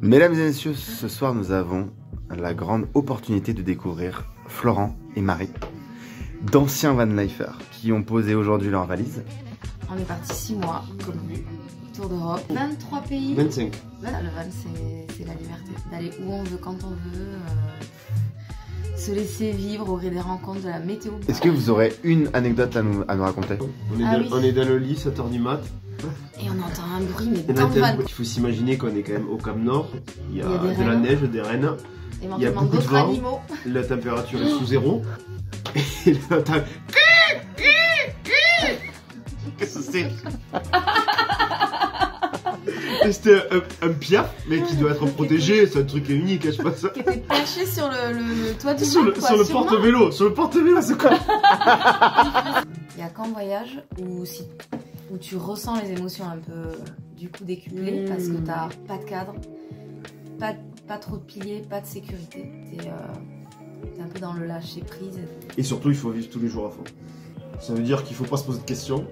Mesdames et messieurs, ce soir nous avons la grande opportunité de découvrir Florent et Marie, d'anciens Van Lifers, qui ont posé aujourd'hui leur valise. On est parti 6 mois, comme tour d'Europe, 23 pays. 25. Voilà, le van, c'est c'est la liberté d'aller où on veut, quand on veut, euh, se laisser vivre au gré des rencontres, de la météo. Est-ce que vous aurez une anecdote à nous, à nous raconter? On est, Ah dans, oui. on est dans le lit, 7h du mat. Et on entend un bruit, mais Il y en a tellement- Il faut s'imaginer qu'on est quand même au Cap Nord. Il y a, Il y a des de la rennes. neige, des rennes. Éventuellement beaucoup de d'autres vent. animaux. La température est sous zéro. Et là, t'as. Qu'est-ce que c'est C'était un, un piaf, mais qui doit être protégé. C'est un truc unique, hein, je sais pas ça. Qui était perché sur le, le- le toit du Sur quoi, sur le sûrement. porte-vélo, sur le porte-vélo, c'est quoi Il y a qu'en voyage où, si, où tu ressens les émotions un peu du coup décuplées Mmh. parce que t'as pas de cadre, pas, pas trop de piliers, pas de sécurité. T'es euh, t'es un peu dans le lâcher prise. Et surtout, il faut vivre tous les jours à fond. Ça veut dire qu'il faut pas se poser de questions.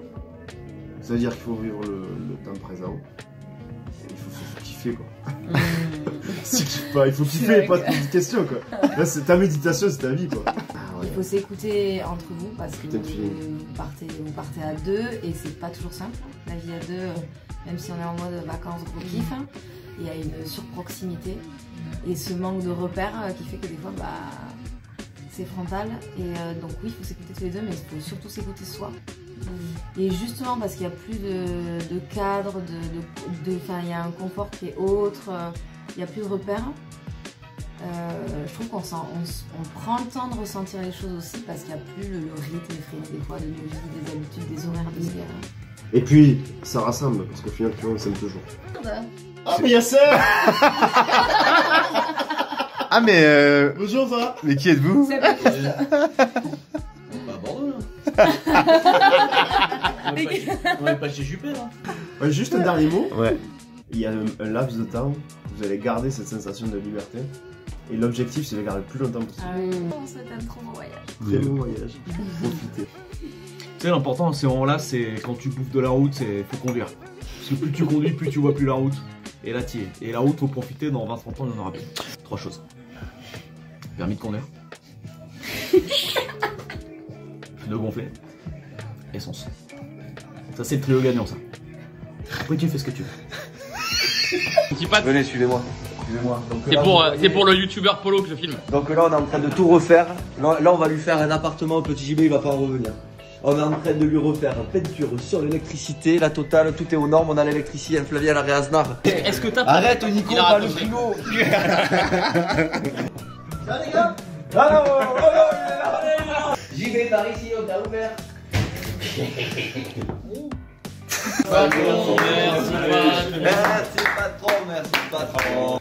Ça veut dire qu'il faut vivre le, le temps présent. Et il faut, faut kiffer quoi. si tu kiffes pas, il faut kiffer, pas te poser de questions quoi. Là, c'est ta méditation, c'est ta vie quoi. Il faut s'écouter entre vous parce que vous, partez, vous partez à deux et c'est pas toujours simple. La vie à deux, euh, même si on est en mode vacances gros kiff, hein, il y a une surproximité et ce manque de repères euh, qui fait que des fois bah, c'est frontal. Et euh, donc oui, il faut s'écouter tous les deux, mais il faut surtout s'écouter soi. Et justement parce qu'il n'y a plus de, de cadre, de, de, de- enfin, il y a un confort qui est autre, il n'y a plus de repères. Euh, je trouve qu'on on, on prend le temps de ressentir les choses aussi parce qu'il n'y a plus le, le rythme effréné des fois de nos vies, des habitudes, des horaires de vie. Et puis, ça rassemble, parce qu'au final, tout le monde s'aime toujours. Ah, mais y'a ça Ah mais euh, Bonjour ça mais qui êtes-vous C'est pas Bah Bordeaux là. on, est pas chez, on est pas chez Juppé là. Ouais, Juste un dernier mot. Ouais. Il y a un, un laps de temps, vous allez garder cette sensation de liberté. Et l'objectif, c'est de garder le plus longtemps possible. Ah oui. On souhaite un trop bon voyage. Très bon voyage. Profitez. Tu sais l'important à ces moments-là c'est quand tu bouffes de la route, c'est faut conduire. Parce que plus tu conduis, plus tu vois plus la route. Et là t'y es. Et la route faut profiter, dans 20-30 ans il y en aura plus. Trois choses. Permis de conduire. Pneus gonflés. Essence. Ça c'est le trio gagnant ça. Après tu fais ce que tu veux. Petit Pat, Venez, suivez-moi. C'est pour, euh, pour le youtubeur Polo que je filme. Donc là, on est en train de tout refaire. Là, là, on va lui faire un appartement au petit JB, il va pas en revenir. On est en train de lui refaire peinture sur l'électricité, la totale, tout est aux normes. On a l'électricien Flavien Larré Aznar. Est-ce que t'as Arrête, Nico, pas le frigo. Ça, les gars Ah non, oh, oh, oh. JB par ici, on t'a ouvert. Merci patron, merci patron.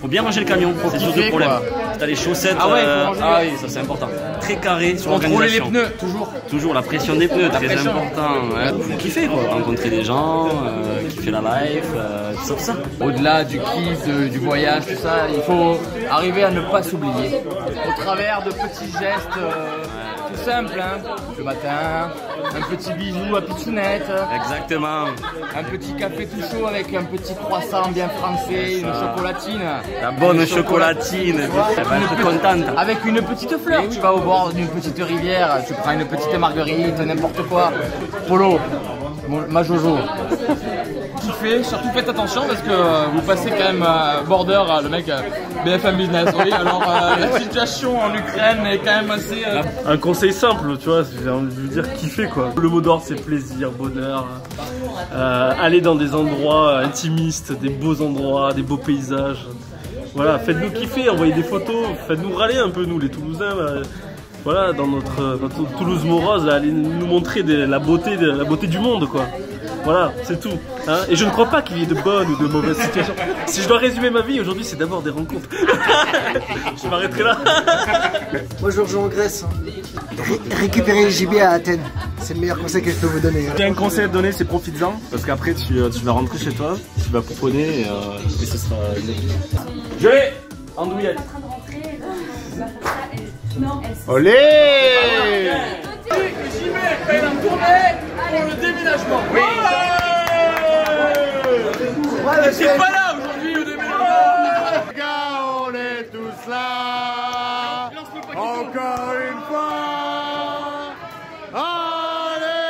Faut bien ranger le camion, c'est surtout le problème. T'as les chaussettes, Ah ouais, euh, ah oui, ça c'est important. Très carré sur Contrôler les pneus, toujours. Toujours la pression des pneus, très pression. important. Ouais. Faut kiffer quoi, rencontrer des gens, euh, kiffer la life, euh, tout ça, tout ça. Au-delà du kiff, de- du voyage, tout ça, il faut arriver à ne pas s'oublier. Au travers de petits gestes euh, tout simples, hein. le matin, un petit bisou à Pichounette, Exactement. un petit café tout chaud avec un petit croissant bien français, une chocolatine. La bonne Une chocolatine, tu vois, elle va une être petite- contente. Avec une petite fleur, tu vas au bord d'une petite rivière, tu prends une petite marguerite, n'importe quoi. Polo, ma Jojo. Surtout faites attention parce que euh, vous passez quand même euh, border, euh, le mec euh, BFM Business. Oui, alors euh, la situation en Ukraine est quand même assez. Un conseil simple, tu vois, j'ai envie de dire kiffer quoi. Le mot d'ordre c'est plaisir, bonheur. Aller dans des endroits intimistes, des beaux endroits, des beaux paysages. Voilà, faites-nous kiffer, envoyez des photos, faites-nous râler un peu nous les Toulousains. là. Voilà, dans notre, notre Toulouse morose, allez nous montrer des- la beauté, de- la beauté du monde quoi. Voilà, c'est tout. Hein, et je ne crois pas qu'il y ait de bonnes ou de mauvaises situations. Si je dois résumer ma vie aujourd'hui, c'est d'abord des rencontres. je m'arrêterai là. Moi, je vous rejoins en Grèce. hein. Ré- récupérer le gibier à Athènes. C'est le meilleur conseil que je peux vous donner. hein. J'ai un conseil à te donner, c'est profites-en. Parce qu'après, tu, euh, tu vas rentrer chez toi, tu vas pouponner et, euh, et ce sera une autre vie. Je vais Andouillette. Olé pour le déménagement. Oui. C'est pas là aujourd'hui au déménagement. Gars, on est tous là Encore une fois Allez,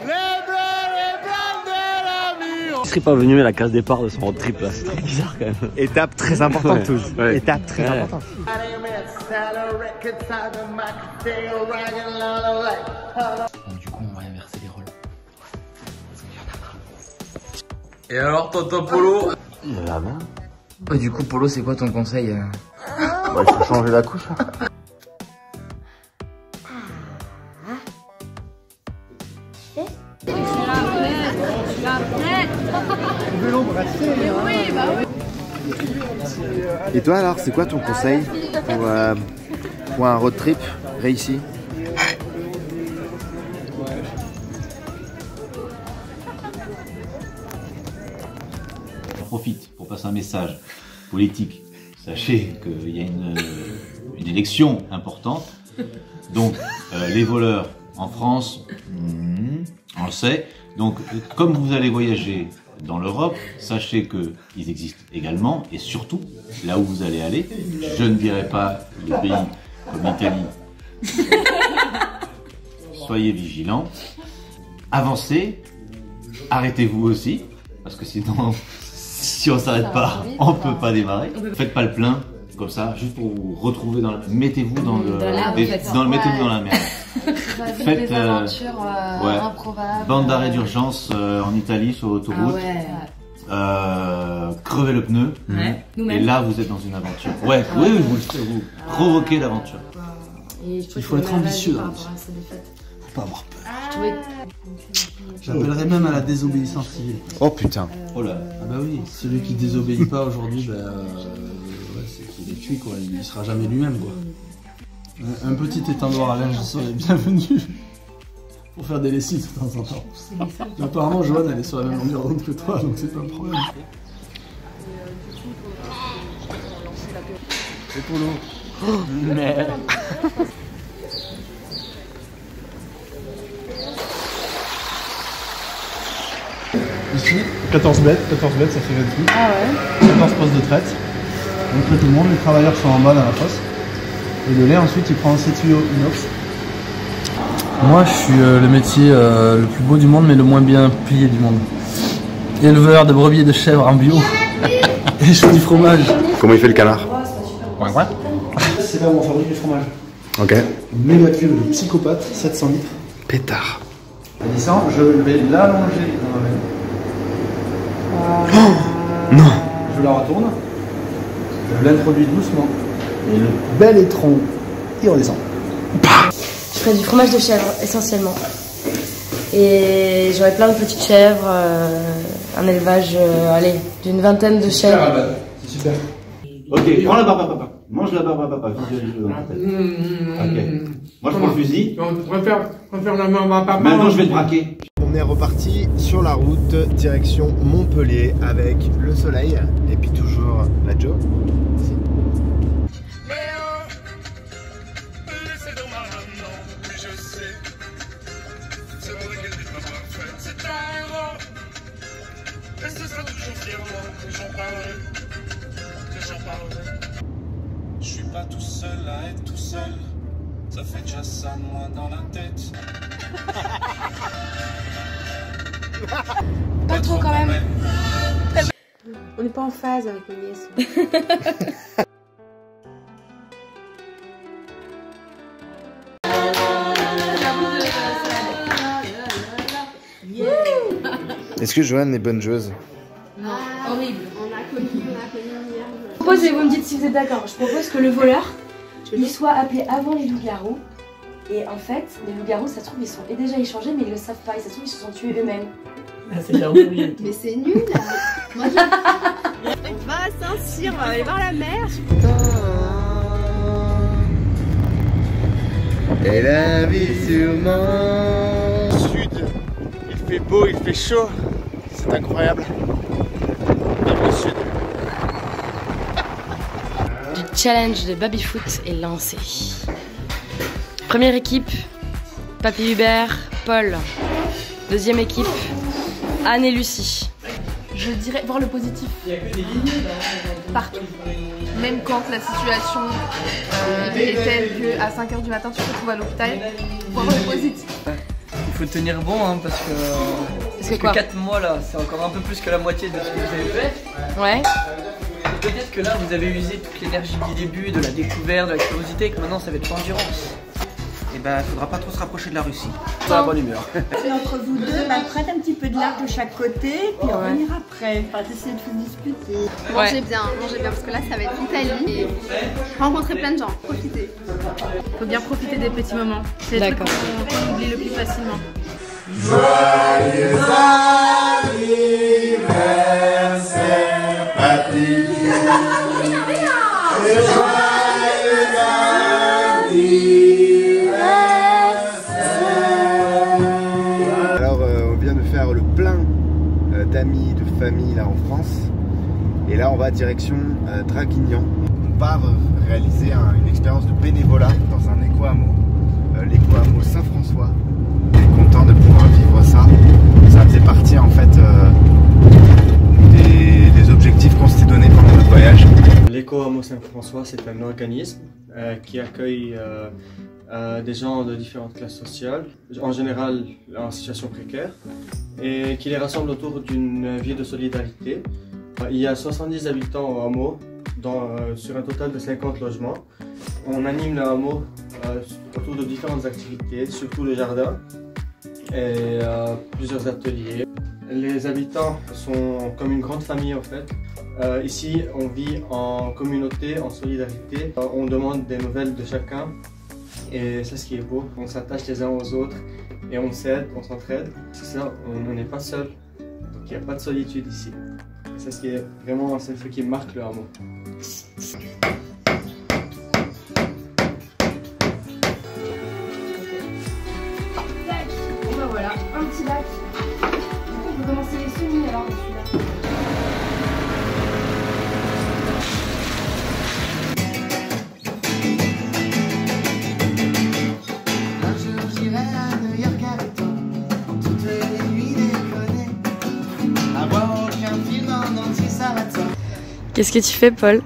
allez Les bleus, les blancs de l'avenir Je serais pas venu à la case départ de son road trip là, c'est très bizarre quand même. Étape très importante Ouais. tous. Ouais. Étape très Ouais. importante. Donc, Et alors, tonton Polo La main Du coup, Polo, c'est quoi ton conseil euh Bah, il faut changer la couche. hein. Et toi alors, c'est quoi ton conseil pour, euh, pour un road trip réussi? Profite pour passer un message politique. Sachez qu'il y a une, une élection importante. Donc, euh, les voleurs en France, hmm, on le sait. Donc, euh, comme vous allez voyager dans l'Europe, sachez qu'ils existent également. Et surtout, là où vous allez aller, je ne dirais pas les pays comme l'Italie. Soyez vigilants. Avancez. Arrêtez-vous aussi. Parce que sinon, si on s'arrête pas, on peut pas démarrer. Faites pas le plein, comme ça, juste pour vous retrouver dans la... Mettez-vous dans le... Dans des- le- Mettez-vous Ouais. dans la merde. Faites des euh, aventures euh, ouais. improbables. Bande d'arrêt d'urgence euh, en Italie sur Ah l'autoroute. ouais. Euh, crevez le pneu. Et là, vous êtes dans une aventure. Ouais, oui, oui, vous, vous provoquez l'aventure. Et je trouve Il faut être ambitieux par dans rapport à ces défaites. Faut pas avoir peur. Trouvais- J'appellerais même à la désobéissance civile. Oh putain. Oh là. Ah bah oui, celui qui désobéit pas aujourd'hui, bah, euh, ouais, c'est qu'il est cuit quoi, il sera jamais lui-même quoi. Un, un petit étendoir à linge serait bienvenu pour faire des lessives de temps en temps. Mais apparemment, Joanne, elle est sur la même longueur d'onde que toi, donc c'est pas un problème. C'est pour l'eau. Ici, 14 bêtes, 14 bêtes ça fait 28. Ah ouais 14 postes de traite. On traite tout le monde, les travailleurs sont en bas dans la fosse. Et le lait ensuite il prend 7 tuyaux inox. Moi je suis euh, le métier euh, le plus beau du monde mais le moins bien plié du monde. Éleveur de brebis et de chèvres en bio. et je fais du fromage. Comment il fait le canard C'est là où on fabrique du fromage. Ok. Méga cuve de psychopathe, 700 litres. Pétard. Je vais l'allonger dans Non Je la retourne. Je l'introduis doucement. Et le bel étron, il redescend. Je ferais du fromage de chèvre essentiellement. Et j'aurais plein de petites chèvres, euh, un élevage, euh, allez, d'une vingtaine de chèvres. C'est super. Ok, prends la barbe à papa. Mange la barbe à papa. Dans ta tête. Ok. Moi, je prends le fusil. On préfère, préfère la main à papa. Maintenant, je vais te braquer. On est reparti sur la route, direction Montpellier, avec le soleil, et puis toujours la Joe. Je suis pas tout seul à être tout seul. Ça fait déjà ça de moi dans la tête. Pas trop quand même. On n'est pas en phase avec mes nièces. Est-ce que Joanne est bonne joueuse? Horrible. On a connu, on a connu hier. Je propose, et vous me dites si vous êtes d'accord, je propose que le voleur, il soit appelé avant les loups-garous Et en fait, les loups-garous, ça se trouve, ils sont déjà échangés, mais ils le savent pas. Et ça se trouve, ils se sont tués eux-mêmes. Mais c'est nul là Moi je... On va à Saint-Cyr, on va aller voir la mer Et la vie sûrement. Sud, il fait beau, il fait chaud. C'est incroyable. Vive le sud. Du challenge de baby-foot est lancé. Première équipe, Papy Hubert, Paul. Deuxième équipe, Anne et Lucie. Je dirais voir le positif. Partout. Même quand la situation euh, est telle qu'à 5h du matin tu te retrouves à l'hôpital, voir le positif. Il faut tenir bon hein, parce que, parce que que quoi 4 mois là, c'est encore un peu plus que la moitié de ce que vous avez fait. Ouais. Peut-être que là vous avez usé toute l'énergie du début, de la découverte, de la curiosité, et que maintenant ça va être l'endurance. Et ben faudra pas trop se rapprocher de la Russie. Dans la bonne humeur. Et entre vous deux, bah, prête un petit peu de l'arc de chaque côté, puis on revenir après. Pas essayer de vous disputer. Mangez bien, mangez bien parce que là ça va être l'Italie et rencontrer plein de gens, profitez. Faut bien profiter des petits moments. C'est le truc qu'on qu'on oublie le plus facilement. Joyeux le plein euh, d'amis, de famille là en France. Et là, on va direction euh, Draguignan. On part euh, réaliser un- une expérience de bénévolat dans un éco-hameau, l'éco-hameau Saint-François. On est content de pouvoir vivre ça. Ça faisait partie en fait des, objectifs qu'on s'était donnés pendant notre voyage. L'éco Hameau Saint-François, c'est un organisme qui accueille euh, des gens de différentes classes sociales, en général en situation précaire, et qui les rassemble autour d'une vie de solidarité. Euh, Il y a 70 habitants au hameau, euh, sur un total de 50 logements. On anime le hameau autour de différentes activités, surtout le jardin et plusieurs ateliers. Les habitants sont comme une grande famille en fait. Ici, on vit en communauté, en solidarité. On demande des nouvelles de chacun et c'est ce qui est beau. On s'attache les uns aux autres et on s'aide, on s'entraide. C'est ça, on n'est pas seul. Donc il n'y a pas de solitude ici. C'est ce qui est vraiment c'est ce qui marque le hameau. Qu'est-ce que tu fais, Paul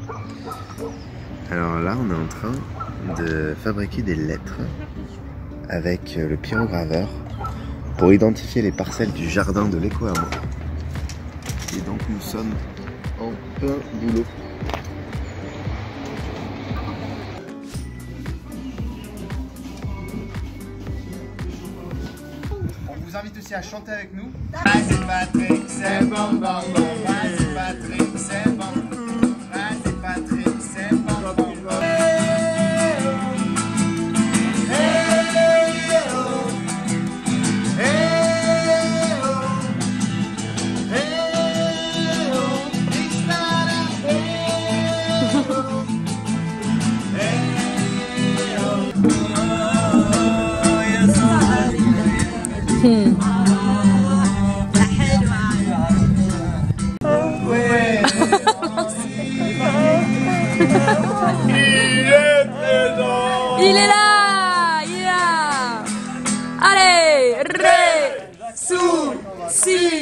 Alors là, on est en train de fabriquer des lettres avec euh, le pyrograveur pour identifier les parcelles du jardin de l'éco-hameau. Et donc nous sommes en plein boulot. On vous invite aussi à chanter avec nous. Vas-y Patrick, c'est bon, bon, bon. Vas-y Patrick, c'est bon. Il est là Il est là Allez Ré Sou Si.